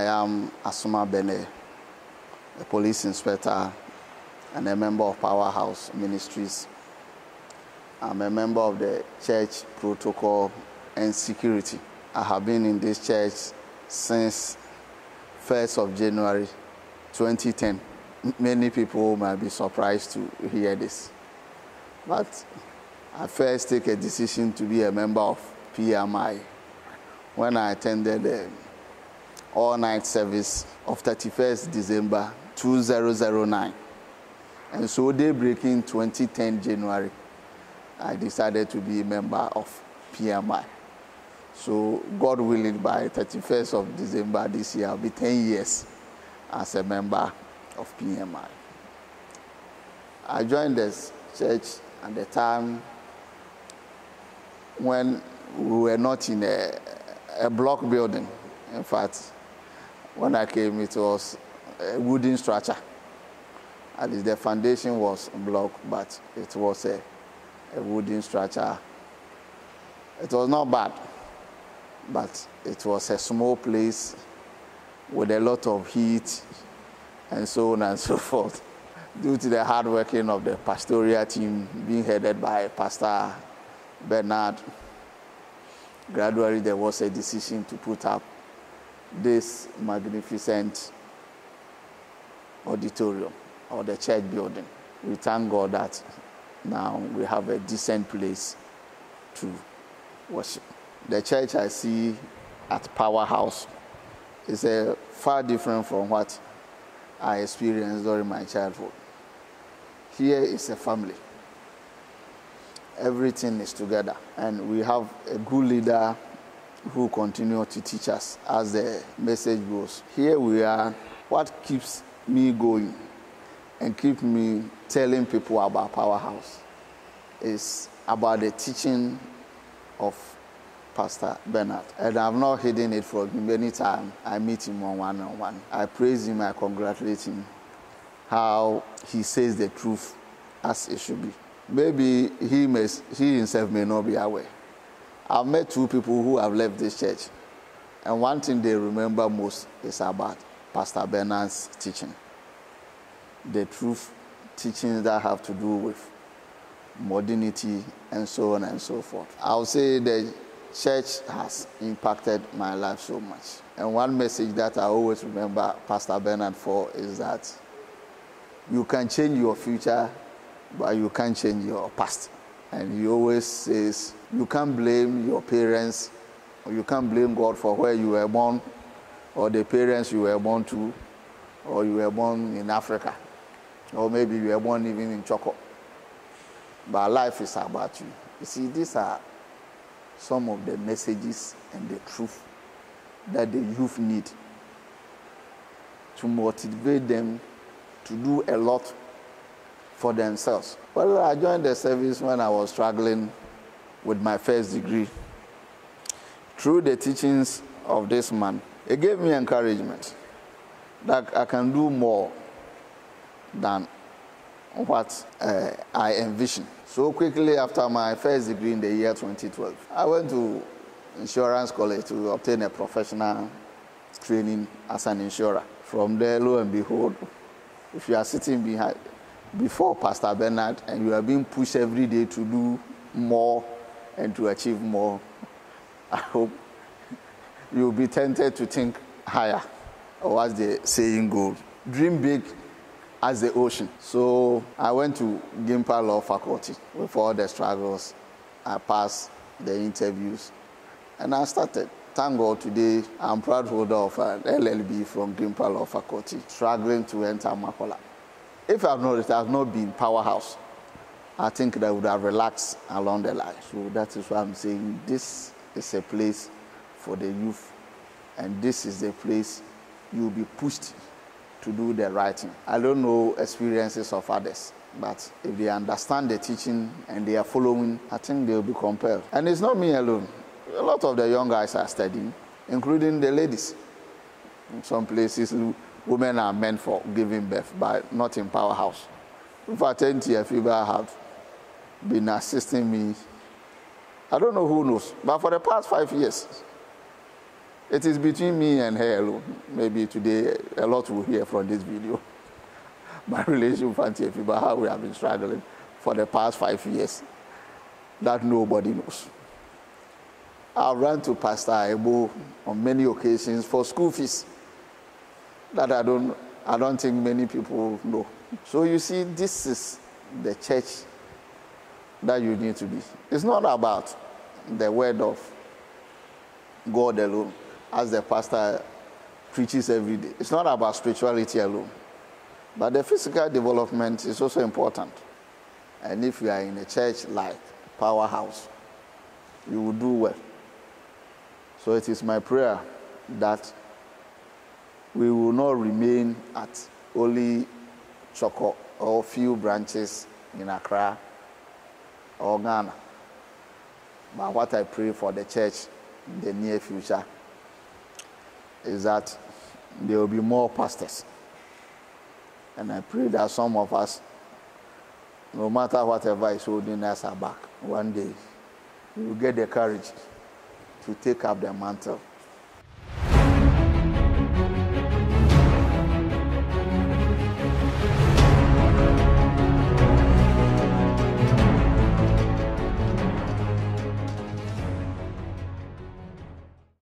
am Asomah Benneh, a police inspector and a member of Powerhouse Ministries. I'm a member of the church protocol and security. I have been in this church since 1st of January 2010. Many people might be surprised to hear this. But I first take a decision to be a member of PMI when I attended the all-night service of 31st December 2009. And so daybreaking 2010 January, I decided to be a member of PMI. So God willing, by 31st of December this year, I'll be 10 years as a member of PMI. I joined this church at the time when we were not in a, a block building. In fact, when I came, it was a wooden structure. At least the foundation was block, but it was a, a wooden structure. It was not bad, but it was a small place with a lot of heat and so on and so forth. Due to the hard working of the pastoral team being headed by Pastor Bernard, gradually there was a decision to put up this magnificent auditorium or the church building. We thank God that now we have a decent place to worship. The church I see at Powerhouse is a far different from what I experienced during my childhood. Here is a family. Everything is together, and we have a good leader who continue to teach us as the message goes. Here we are. What keeps me going and keep me telling people about Powerhouse is about the teaching of Pastor Bernard. And I've not hidden it from him anytime I meet him on one on one. I praise him, I congratulate him, how he says the truth as it should be. Maybe he, may, he himself may not be aware. I've met two people who have left this church, and one thing they remember most is about Pastor Bernard's teaching. The truth teachings that have to do with modernity and so on and so forth. I'll say the church has impacted my life so much. And one message that I always remember Pastor Bernard for is that you can change your future, but you can't change your past. And he always says, you can't blame your parents, or you can't blame God for where you were born, or the parents you were born to, or you were born in Africa, or maybe you were born even in Choco. But life is about you. You see, these are some of the messages and the truth that the youth need to motivate them to do a lot for themselves. Well, I joined the service when I was struggling with my first degree. Through the teachings of this man, it gave me encouragement that I can do more than what uh, I envisioned. So quickly after my first degree in the year 2012, I went to insurance college to obtain a professional training as an insurer. From there, lo and behold, if you are sitting behind before Pastor Bernard and you are being pushed every day to do more and to achieve more, I hope you'll be tempted to think higher, or as the saying goes, dream big as the ocean. So I went to Gimpa Law Faculty with all the struggles. I passed the interviews and I started. Thank God today I'm proud holder of an LLB from Gimpa Law Faculty, struggling to enter Makola. If I've not, it has not been powerhouse, I think that would have relaxed along the line. So that is why I'm saying this is a place for the youth, and this is the place you'll be pushed to do the right thing. I don't know experiences of others, but if they understand the teaching and they are following, I think they'll be compelled. And it's not me alone. A lot of the young guys are studying, including the ladies. In some places, women are meant for giving birth, but not in powerhouse. 10 years, people have been assisting me. I don't know who knows, but for the past five years, It is between me and her alone. Maybe today a lot will hear from this video. My relationship with Auntie Efiba, how we have been struggling for the past five years that nobody knows. I've run to Pastor Ebo on many occasions for school fees that I don't, I don't think many people know. So you see, this is the church that you need to be. It's not about the word of God alone, as the pastor preaches every day. It's not about spirituality alone. But the physical development is also important. And if you are in a church like Powerhouse, you will do well. So it is my prayer that we will not remain at only Chorkor or few branches in Accra or Ghana. But what I pray for the church in the near future is that there will be more pastors. And I pray that some of us, no matter whatever is holding us back, one day we will get the courage to take up the mantle